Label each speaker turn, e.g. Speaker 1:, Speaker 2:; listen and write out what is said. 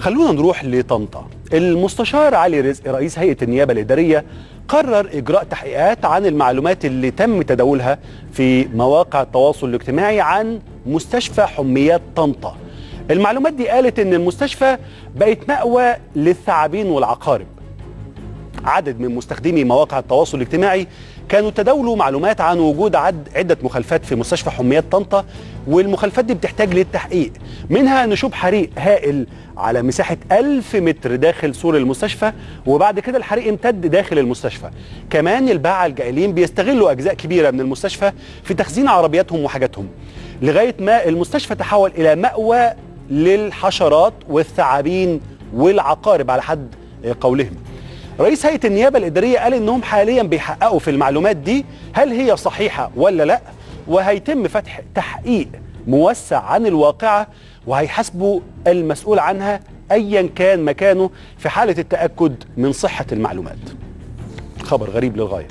Speaker 1: خلونا نروح لطنطا. المستشار علي رزق رئيس هيئة النيابة الإدارية قرر إجراء تحقيقات عن المعلومات اللي تم تداولها في مواقع التواصل الاجتماعي عن مستشفى حميات طنطا. المعلومات دي قالت إن المستشفى بقت مأوى للثعابين والعقارب. عدد من مستخدمي مواقع التواصل الاجتماعي كانوا تداولوا معلومات عن وجود عد عدة مخالفات في مستشفى حميات طنطا والمخالفات دي بتحتاج للتحقيق. منها نشوب حريق هائل على مساحة ألف متر داخل سور المستشفى وبعد كده الحريق امتد داخل المستشفى. كمان الباعة الجائلين بيستغلوا أجزاء كبيرة من المستشفى في تخزين عربياتهم وحاجاتهم. لغاية ما المستشفى تحول إلى مأوى للحشرات والثعابين والعقارب على حد قولهم. رئيس هيئة النيابة الإدارية قال إنهم حاليا بيحققوا في المعلومات دي. هل هي صحيحة ولا لأ؟ وهيتم فتح تحقيق موسع عن الواقعة وهيحاسبوا المسؤول عنها ايا كان مكانه في حالة التأكد من صحة المعلومات. خبر غريب للغاية.